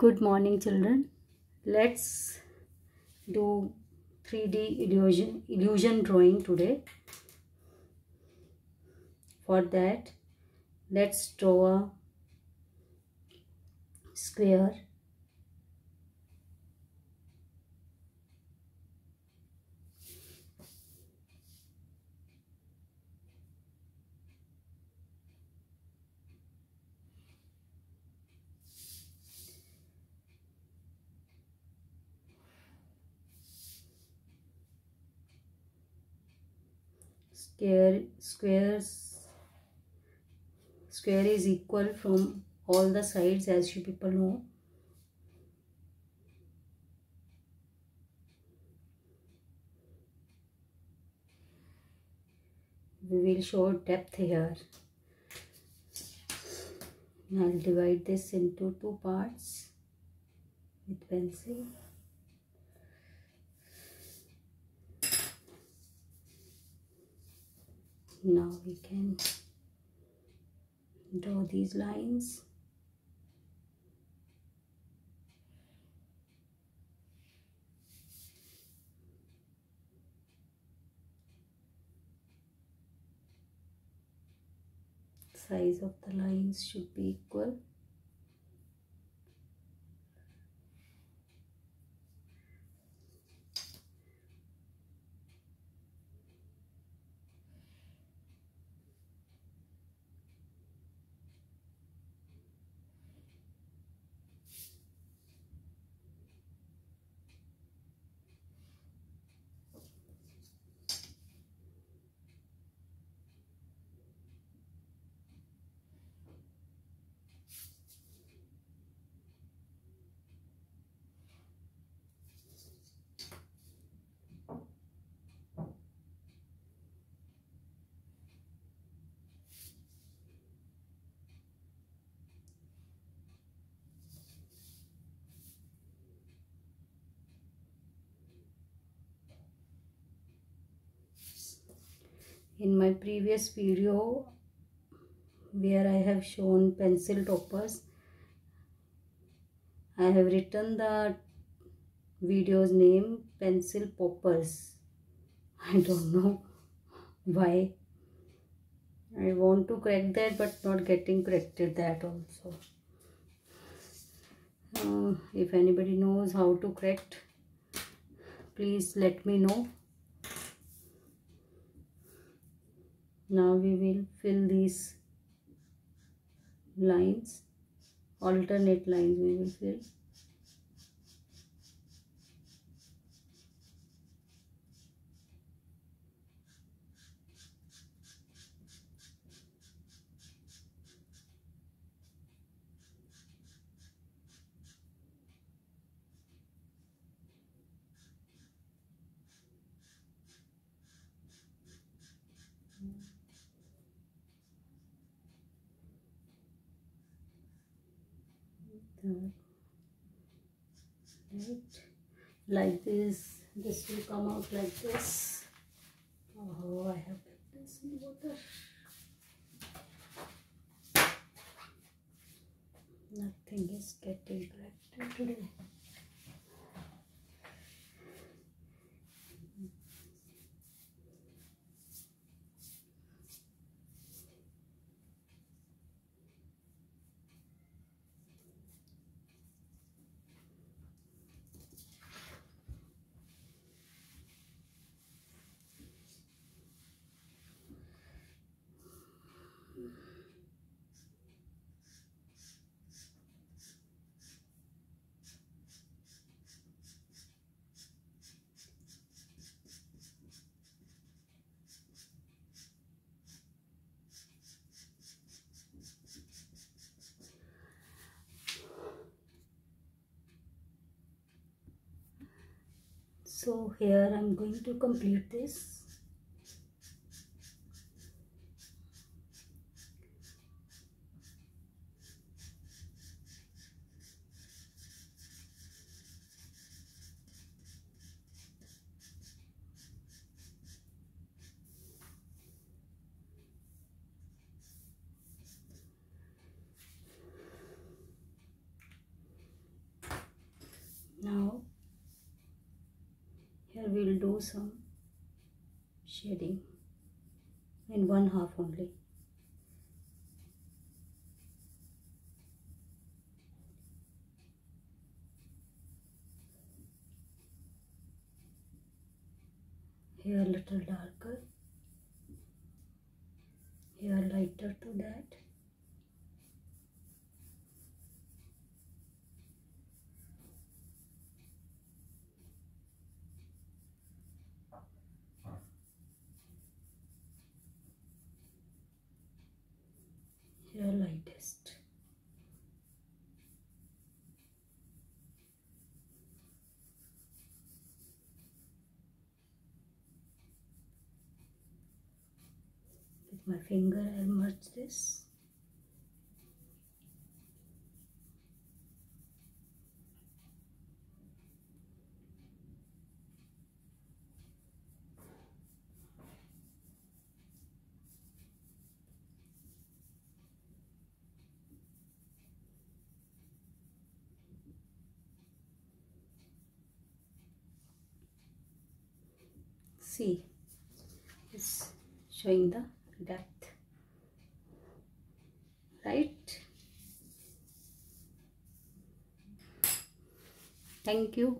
good morning children. Let's do 3d illusion illusion drawing today. For that let's draw a square square squares square is equal from all the sides as you people know. We will show depth here. I'll divide this into two parts with pencil now we can draw these lines. Size of the lines should be equal in my previous video where I have shown pencil toppers I have written the video's name pencil poppers. I don't know why. I want to correct that but not getting corrected that also. Uh, if anybody knows how to correct please let me know now we will fill these lines alternate lines we will fill right. Like this. This will come out like this. Oh i have put this in water. Nothing is getting corrected today so here I'm going to complete this we'll do some shading in one half only. Here a little darker. Here lighter to that with my finger I'll merge this see. It's showing the depth right? Thank you